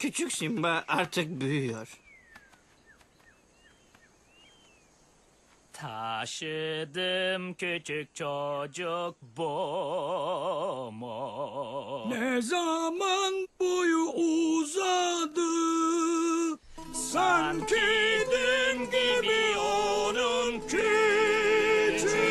Küçük Simba artık büyüyor. Taşıdım küçük çocuk bomu. Ne zaman boyu uzadı. Sanki dün gibi onun küçük.